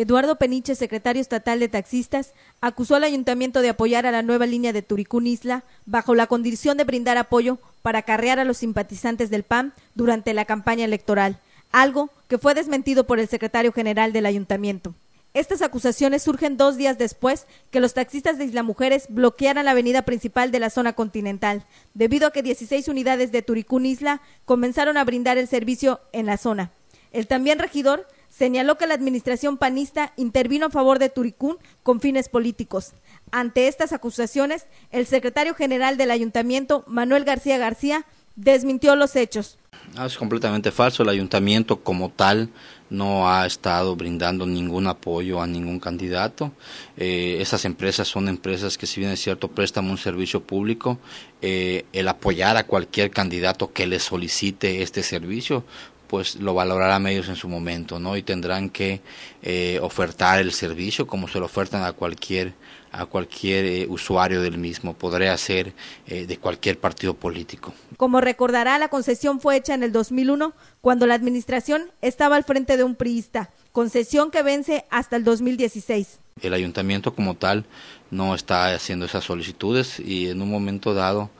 Eduardo Peniche, secretario estatal de taxistas, acusó al ayuntamiento de apoyar a la nueva línea de Turicún Isla bajo la condición de brindar apoyo para acarrear a los simpatizantes del PAN durante la campaña electoral, algo que fue desmentido por el secretario general del ayuntamiento. Estas acusaciones surgen dos días después que los taxistas de Isla Mujeres bloquearan la avenida principal de la zona continental, debido a que 16 unidades de Turicún Isla comenzaron a brindar el servicio en la zona. El también regidor señaló que la administración panista intervino a favor de Turicún con fines políticos. Ante estas acusaciones, el secretario general del ayuntamiento, Manuel García García, desmintió los hechos. Ah, es completamente falso. El ayuntamiento como tal no ha estado brindando ningún apoyo a ningún candidato. Eh, esas empresas son empresas que si bien es cierto prestan un servicio público, eh, el apoyar a cualquier candidato que le solicite este servicio, pues lo valorarán ellos en su momento, ¿no? Y tendrán que eh, ofertar el servicio como se lo ofertan a cualquier a cualquier eh, usuario del mismo, podría ser eh, de cualquier partido político. Como recordará, la concesión fue hecha en el 2001 cuando la administración estaba al frente de un priista, concesión que vence hasta el 2016. El ayuntamiento como tal no está haciendo esas solicitudes y en un momento dado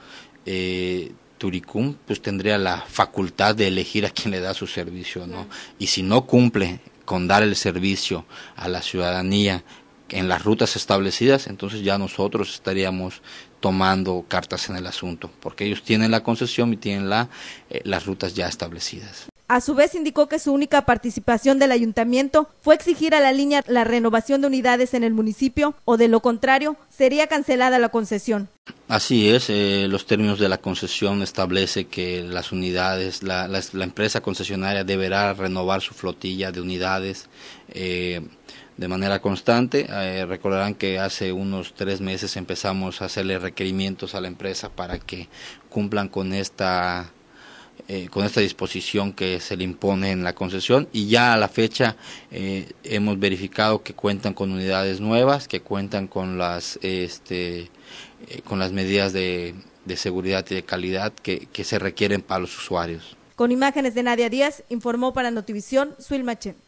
eh, Turicum pues tendría la facultad de elegir a quien le da su servicio, ¿no? Y si no cumple con dar el servicio a la ciudadanía en las rutas establecidas, entonces ya nosotros estaríamos tomando cartas en el asunto, porque ellos tienen la concesión y tienen la, eh, las rutas ya establecidas. A su vez indicó que su única participación del ayuntamiento fue exigir a la línea la renovación de unidades en el municipio o de lo contrario sería cancelada la concesión. Así es, eh, los términos de la concesión establece que las unidades, la, empresa concesionaria deberá renovar su flotilla de unidades eh, de manera constante. Eh, recordarán que hace unos tres meses empezamos a hacerle requerimientos a la empresa para que cumplan con esta eh, con esta disposición que se le impone en la concesión y ya a la fecha eh, hemos verificado que cuentan con unidades nuevas, que cuentan con las este, con las medidas de, de, seguridad y de calidad que, que se requieren para los usuarios. Con imágenes de Nadia Díaz, informó para Notivisión Suil Machen.